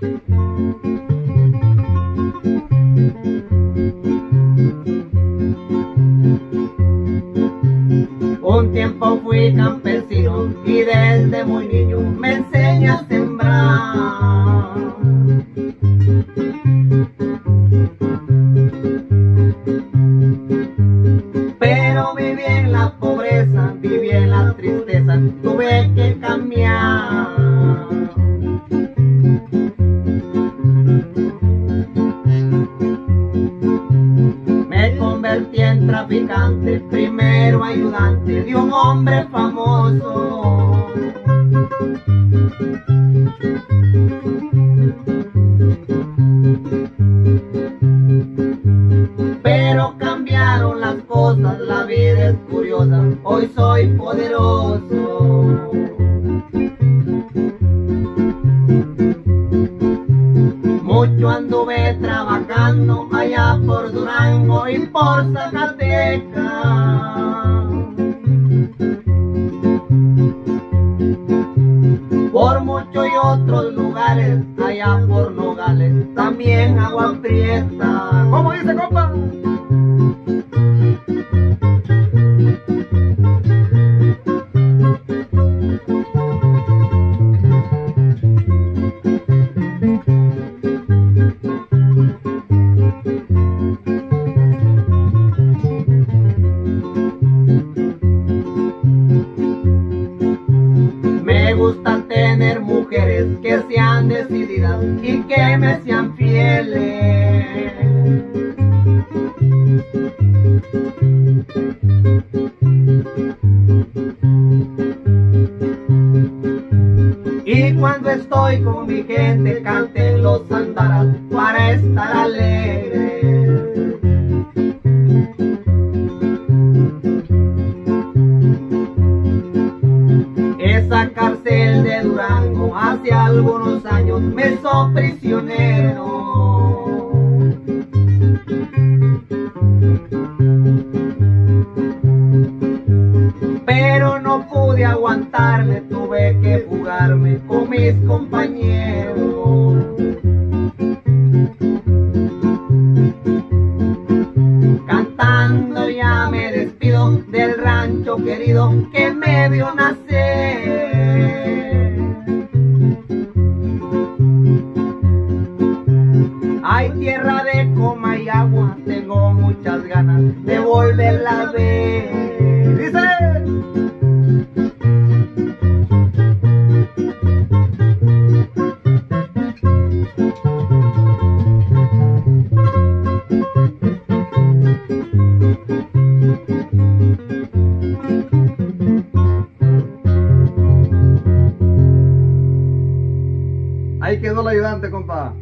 Un tiempo fui campesino y desde muy niño me enseñé a sembrar. Pero viví en la pobreza, viví en la tristeza, tuve que cambiar. Traficante, primero ayudante de un hombre famoso. Pero cambiaron las cosas, la vida es curiosa, hoy soy poderoso. Mucho anduve trabajando Durango y por Zacatecas. Por muchos y otros lugares, allá por Nogales, también agua prieta. ¿Cómo dice, compa? Y que me sean fieles. Y cuando estoy con mi gente canten los andaras para estar alegre. Algunos años me hizo prisionero. Pero no pude aguantarme, tuve que fugarme con mis compañeros. Cantando ya me despido del rancho querido que me vio nacer. Tierra de coma y agua, tengo muchas ganas de volverla a ver. Ahí quedó el ayudante, compa.